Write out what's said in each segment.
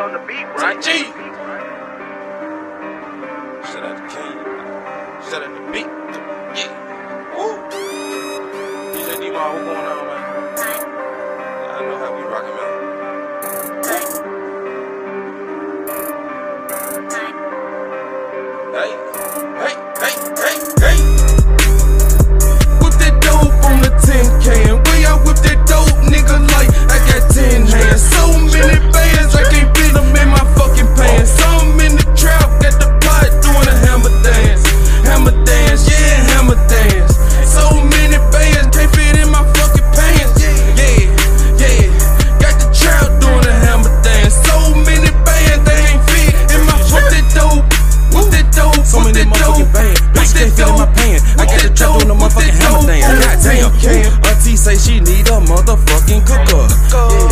on the beat, right? G. Shout out to King. Shout out to beat. Yeah. Woo. DJ D Ball, what's going on, man? I know how we rocking, man. Hey. motherfucking cooker.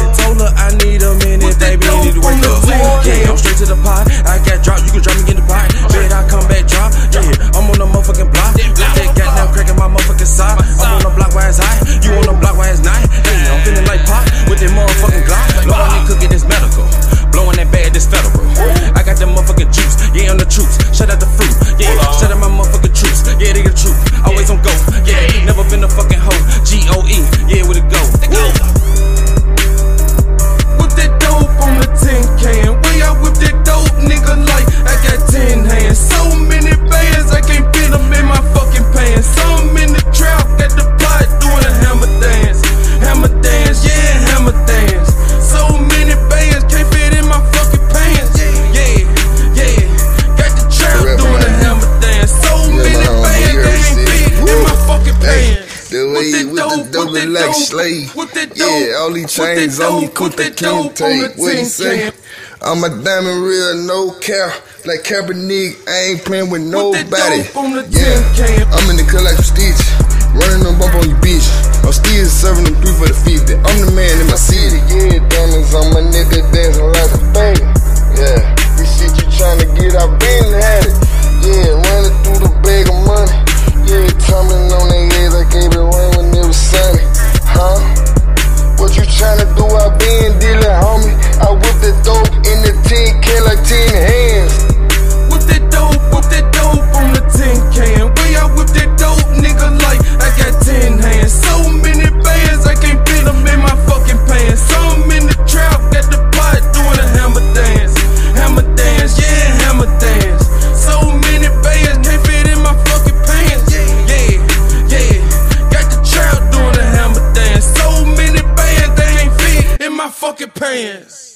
the like slave. Yeah, all these chains on me, put the king tape. What he say? I'm a diamond real, no care. Like Kaepernick, I ain't playing with nobody. Yeah, I'm in the collection like. friends.